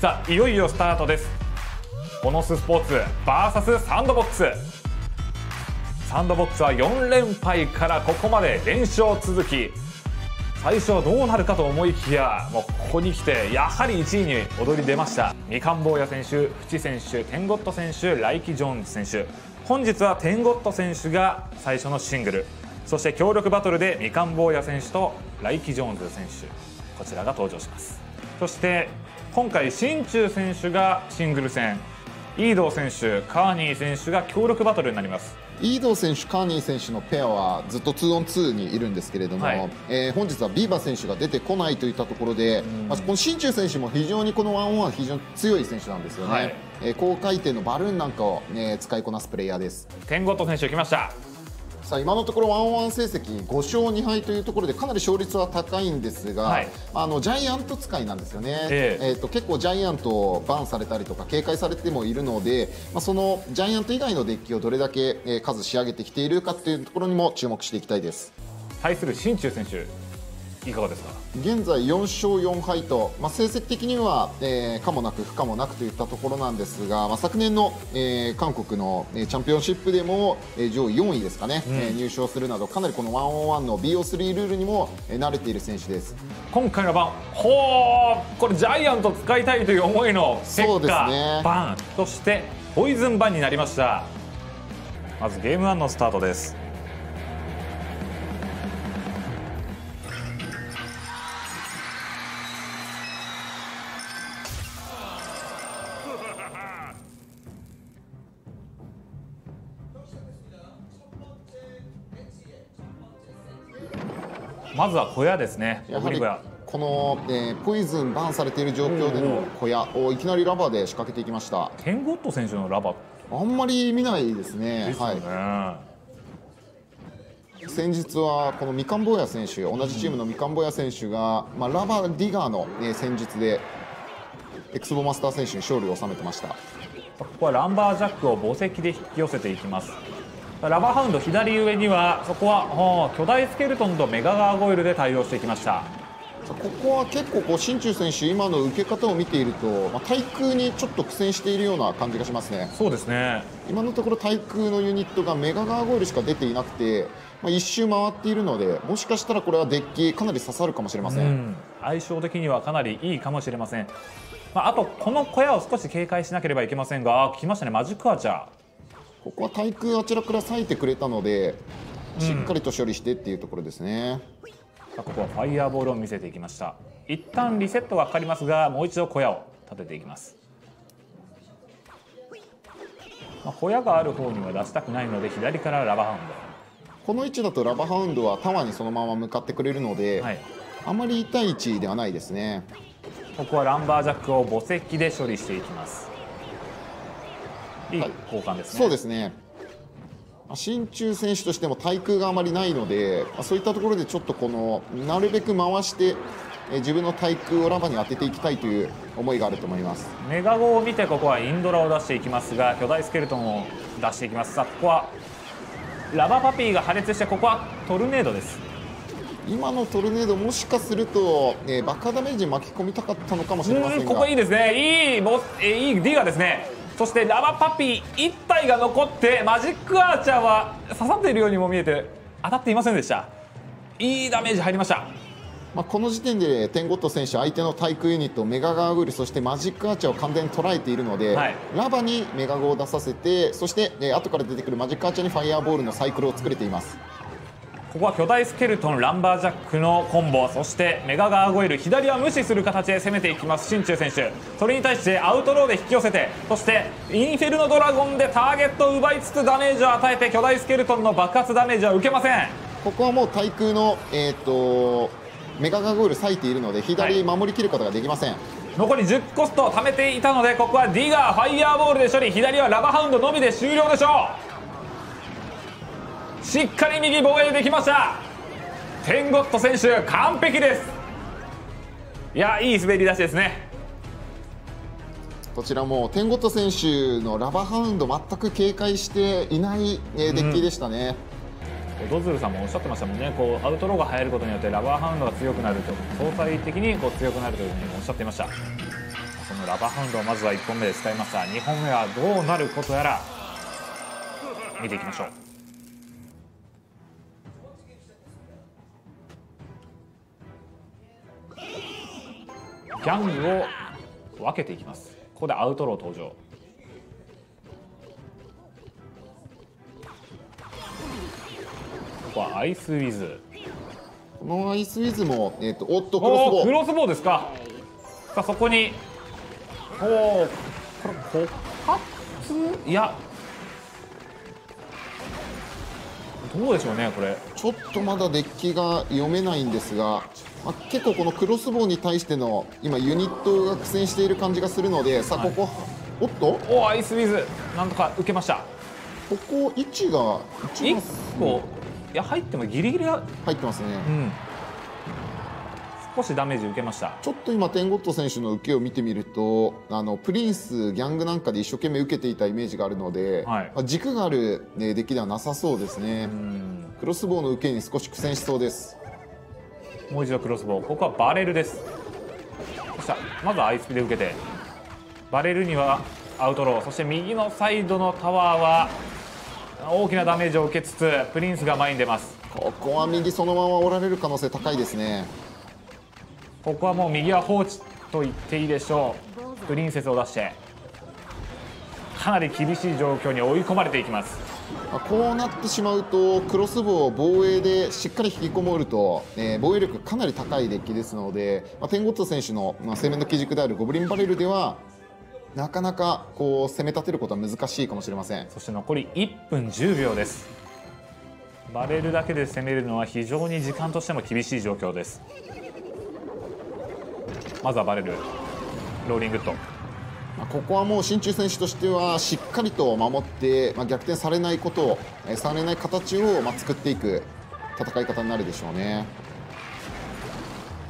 さあいよいよスタートです。ボノススポーツ VS サンドボックス。サンドボックスは4連敗からここまで連勝続き。最初はどうなるかと思いきやもうここに来てやはり1位に躍り出ました。みかん坊や選手、フチ選手、天GOD選手、ライキ・ジョーンズ選手。本日は天GOD選手が最初のシングル。そして協力バトルでみかん坊や選手とライキ・ジョーンズ選手。こちらが登場します。そして今回新中選手がシングル戦イード選手カーニー選手が協力バトルになります。イード選手、カーニー選手のペアはずっと 2on2 にいるんですけれども、はい、えー、本日はビーバー選手が出てこないといったところで、まあ、この新中選手も非常にこのワンオンワン非常に強い選手なんですよね、はい、えー、高回転のバルーンなんかを、ね、使いこなすプレイヤーです。天ゴット選手来ましたさあ今のところワンワン成績5勝2敗というところでかなり勝率は高いんですが、はい、あのジャイアント使いなんですよね、えー、えーと結構ジャイアントをバンされたりとか警戒されてもいるので、まあ、そのジャイアント以外のデッキをどれだけ数仕上げてきているかというところにも注目していきたいです。対する新中選手いかがですか？現在4勝4敗と、まあ、成績的には、えー、かもなく不可もなくといったところなんですが、まあ、昨年の、えー、韓国の、えー、チャンピオンシップでも、えー、上位4位ですかね、うん、えー、入賞するなどかなりこの 1on1 の BO3 ルールにも、えー、慣れている選手です。今回の番ほーこれジャイアント使いたいという思いのそうですね。バンそしてポイズンバンになりました。まずゲーム1のスタートですまずは小屋ですね。やはりこの、えー、ポイズンバンされている状況での小屋。をいきなりラバーで仕掛けていきました。天GOD選手のラバあんまり見ないですね、ね、はい、先日はこのみかん坊や選手同じチームのみかん坊や選手が、まあ、ラバー・ディガーの、えー、戦術でエクスボマスター選手に勝利を収めてました。ここはランバージャックを墓石で引き寄せていきますラバーハウンド左上にはそこは巨大スケルトンとメガガーゴイルで対応してきました。ここは結構こう新中選手今の受け方を見ていると、まあ、対空にちょっと苦戦しているような感じがしますね。そうですね。今のところ対空のユニットがメガガーゴイルしか出ていなくて、まあ、一周回っているのでもしかしたらこれはデッキかなり刺さるかもしれません、相性的にはかなりいいかもしれません、まあ、あとこの小屋を少し警戒しなければいけませんが来ましたね。マジックアーチャーここは対空あちらから割いてくれたのでしっかりと処理してっていうところですね、うん、ここはファイヤーボールを見せていきました。一旦リセットがかかりますがもう一度小屋を立てていきます。まあ、小屋がある方には出したくないので左からラバハウンド。この位置だとラバハウンドはタワーにそのまま向かってくれるので、はい、あまり痛い位置ではないですね。ここはランバージャックを墓石で処理していきますいい交換ですね、そうですね。新中選手としても対空があまりないのでそういったところでちょっとこのなるべく回して自分の対空をラバに当てていきたいという思いがあると思います。メガゴを見てここはインドラを出していきますが巨大スケルトンを出していきます。さあここはラバパピーが破裂してここはトルネードです。今のトルネードもしかすると、えー、爆破ダメージ巻き込みたかったのかもしれませんが。ここいいですね。いいボえいいディガですねそしてラバパピー1体が残ってマジックアーチャーは刺さっているようにも見えて当たっていませんでした。いいダメージ入りました。まあ、この時点でテンゴット選手相手の対空ユニットメガガーグルそしてマジックアーチャーを完全に捉えているので、はい、ラバにメガゴを出させてそして、えー、後から出てくるマジックアーチャーにファイアーボールのサイクルを作れていますここは巨大スケルトンランバージャックのコンボそしてメガガーゴイル左は無視する形で攻めていきます。新中選手それに対してアウトローで引き寄せてそしてインフェルノドラゴンでターゲットを奪いつつダメージを与えて巨大スケルトンの爆発ダメージは受けません。ここはもう対空の、えーと、メガガーゴイル割いているので左守りきることができません、はい、残り10コスト貯めていたのでここはディガーファイヤーボールで処理。左はラバハウンドのみで終了でしょうしっかり右防衛できました。天GOD選手完璧です。いやいい滑り出しですね。こちらもテンゴット選手のラバーハウンド全く警戒していないデッキでしたね、うん、ドズルさんもおっしゃってましたもんね。こうアウトローが入ることによってラバーハウンドが強くなると相対的にこう強くなるというふうにおっしゃっていました。そのラバーハウンドをまずは1本目で使いました2本目はどうなることやら見ていきましょうギャングを分けていきます。ここでアウトロー登場。ここはアイスウィズ。このアイスウィズも、えーと、おっとクロスボウクロスボウですか。さあそこに。おおこれ枯渇いやどうでしょうねこれ。ちょっとまだデッキが読めないんですが、まあ、結構このクロスボウに対しての今ユニットが苦戦している感じがするのでさあここ、はい、おっと？おアイスウィズ。なんとか受けました。ここ位置が1個いや入ってもギリギリ入ってますね、うん、少しダメージ受けました。ちょっと今テンゴット選手の受けを見てみるとあのプリンスギャングなんかで一生懸命受けていたイメージがあるので、はい、軸がある、ね、出来ではなさそうですね。クロスボウの受けに少し苦戦しそうです。もう一度クロスボウここはバレルです。そしたまずアイスピで受けて。バレルにはアウトロー。そして右のサイドのタワーは大きなダメージを受けつつプリンスが前に出ます。ここは右そのままおられる可能性高いですねここはもう右は放置と言っていいでしょう。プリンセスを出してかなり厳しい状況に追い込まれていきます。こうなってしまうとクロスボウを防衛でしっかり引きこもると、えー、防衛力かなり高いデッキですので、まあ、テンゴット選手の、まあ、正面の基軸であるゴブリンバレルではなかなかこう攻め立てることは難しいかもしれません。そして残り1分10秒です。バレルだけで攻めるのは非常に時間としても厳しい状況ですまずはバレルローリングとここはもう新中選手としてはしっかりと守って、まあ、逆転されないことをされない形をまあ作っていく戦い方になるでしょうね。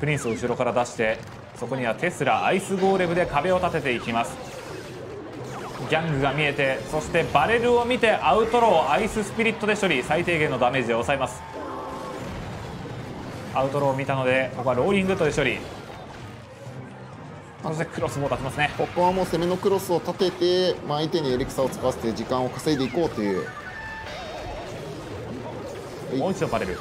プリンスを後ろから出してそこにはテスラアイスゴーレムで壁を立てていきます。ギャングが見えてそしてバレルを見てアウトローアイススピリットで処理。最低限のダメージで抑えます。アウトローを見たのでここはローリングとで処理そしてクロスも立てますね。ここはもう攻めのクロスを立てて、まあ、相手にエリクサを使わせて時間を稼いでいこうという。もう一度バレル一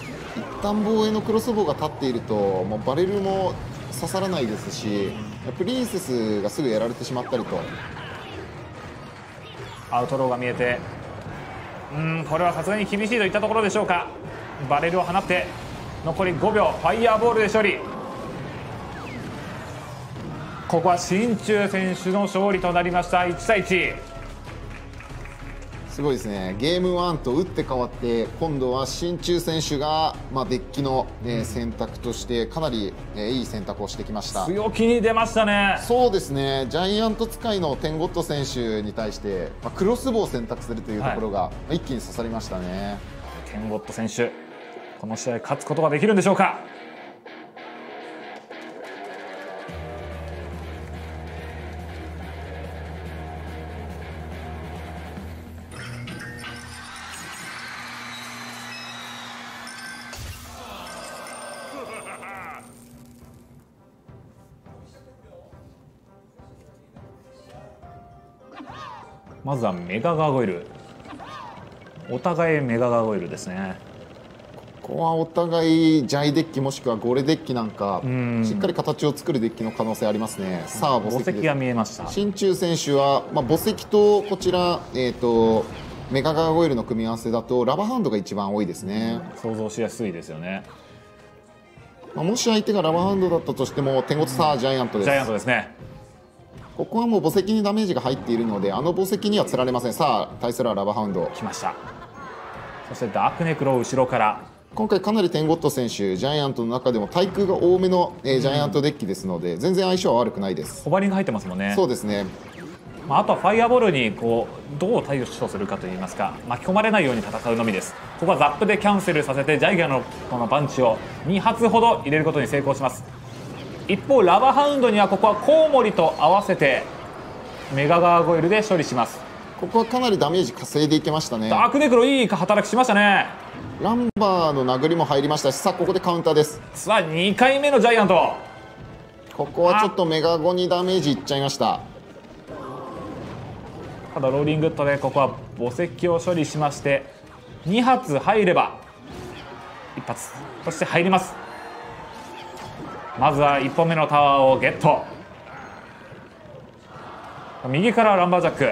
旦防衛のクロスボウが立っているともうバレルも刺さらないですしプリンセスがすぐやられてしまったりと。アウトローが見えて。うんこれはさすがに厳しいといったところでしょうか。バレルを放って残り5秒。ファイヤーボールで処理ここは新中選手の勝利となりました。1対1すごいですね。ゲーム1と打って変わって今度は新中選手が、まあ、デッキの、ね、選択としてかなり、ね、いい選択をしてきました。強気に出ましたね。そうですね。ジャイアント使いのテンゴット選手に対して、まあ、クロスボウを選択するというところが、はい、一気に刺さりましたね。テンゴット選手この試合勝つことができるんでしょうかまずはメガガーゴイル。お互いメガガーゴイルですね。ここはお互いジャイデッキもしくはゴレデッキなんかしっかり形を作るデッキの可能性ありますね。さあ墓石が見えました。新中選手は、まあ、墓石とこちら、えーと、メガガーゴイルの組み合わせだとラバーハンドが一番多いですね。想像しやすいですよね。まあ、もし相手がラバーハンドだったとしても天国さあジャイアントです。ジャイアントですねここはもう墓石にダメージが入っているのであの墓石には釣られません。さあ対するはラバハウンド。来ました。そしてダークネクロ後ろから。今回かなりテンゴット選手ジャイアントの中でも対空が多めの、えー、ジャイアントデッキですので、うん、全然相性は悪くないです。ホバリング入ってますもんね。そうですね。まあ、あとはファイアボールにこうどう対応するかといいますか。巻き込まれないように戦うのみです。ここはザップでキャンセルさせてジャイガーのこのパンチを2発ほど入れることに成功します一方ラバハウンドにはここはコウモリと合わせてメガガーゴイルで処理します。ここはかなりダメージ稼いでいけましたね。ダークネクロいい働きしましたね。ランバーの殴りも入りましたしさあここでカウンターです。さあ2回目のジャイアント。ここはちょっとメガゴにダメージいっちゃいました。ただローリングウッドでここは墓石を処理しまして2発入れば1発そして入りますまずは1本目のタワーをゲット。右からランバージャック。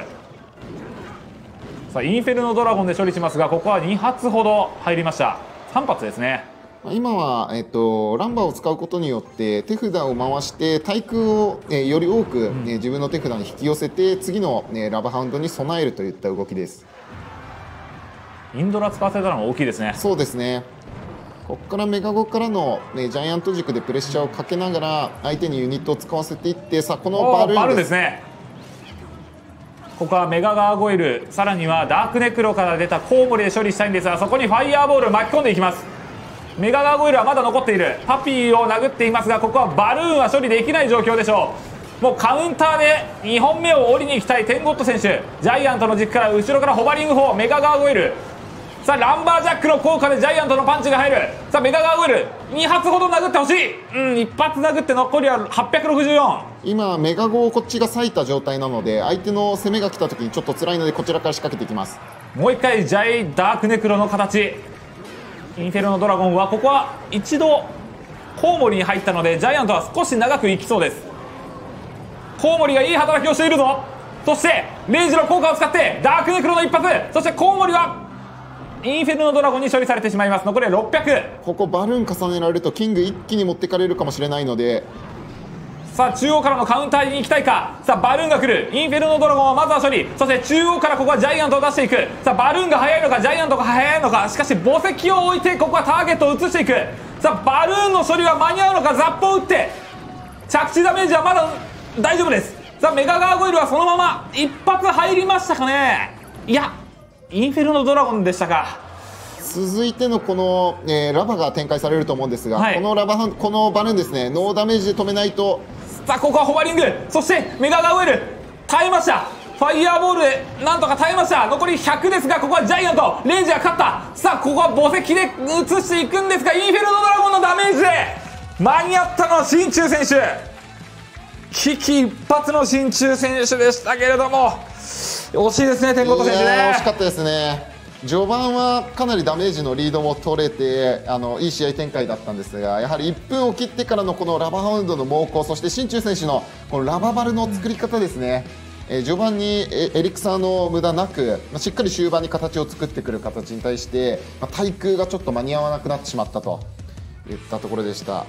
さあインフェルノドラゴンで処理しますがここは2発ほど入りました。3発ですね。今は、えっと、ランバーを使うことによって手札を回して対空を、えー、より多く、うん、えー、自分の手札に引き寄せて次の、えー、ラバハウンドに備えるといった動きです。インドラ使わせたのも大きいですね。そうですねここからメガゴからの、ね、ジャイアント軸でプレッシャーをかけながら相手にユニットを使わせていってさこのバルーンです。ね。ここはメガガーゴイル。さらにはダークネクロから出たコウモリで処理したいんですがそこにファイヤーボールを巻き込んでいきます。メガガーゴイルはまだ残っている。パピーを殴っていますがここはバルーンは処理できない状況でしょう。もうカウンターで2本目を降りに行きたいテンゴット選手。ジャイアントの軸から後ろからホバリング砲。メガガーゴイルさあランバージャックの効果でジャイアントのパンチが入る。さあメガガーゴイル2発ほど殴ってほしい。うん1発殴って残りは864今メガゴをこっちが割いた状態なので相手の攻めが来た時にちょっと辛いのでこちらから仕掛けていきます。もう一回ジャイダークネクロの形。インフェルノドラゴンはここは一度コウモリに入ったのでジャイアントは少し長くいきそうです。コウモリがいい働きをしているぞ。そしてレイジの効果を使ってダークネクロの一発。そしてコウモリはインフェルノドラゴンに処理されてしまいます。残りは600ここバルーン重ねられるとキング一気に持ってかれるかもしれないので。さあ中央からのカウンターに行きたいか。さあバルーンが来る。インフェルノドラゴンはまずは処理。そして中央からここはジャイアントを出していく。さあバルーンが速いのかジャイアントが速いのか。しかし墓石を置いてここはターゲットを移していく。さあバルーンの処理は間に合うのかザップを打って。着地ダメージはまだ大丈夫です。さあメガガーゴイルはそのまま一発入りましたかね。いやインフェルノドラゴンでしたか続いてのこの、えー、ラバが展開されると思うんですが、はい、このラバこのバルーンですねノーダメージで止めないと。さあここはホバリング。そしてメガガウエル。耐えました。ファイヤーボールでなんとか耐えました。残り100ですがここはジャイアント。レイジが勝った。さあここは墓石で移していくんですがインフェルノドラゴンのダメージで。間に合ったのは真鍮選手。危機一髪の真鍮選手でしたけれども惜しいですね天狗選手ね。惜しかったですね。序盤はかなりダメージのリードも取れてあのいい試合展開だったんですがやはり1分を切ってからのこのラバーハウンドの猛攻そして新中選手のこのラババルの作り方ですね、え、序盤にエリクサーの無駄なく、ま、しっかり終盤に形を作ってくる形に対して、ま、対空がちょっと間に合わなくなってしまったといったところでした。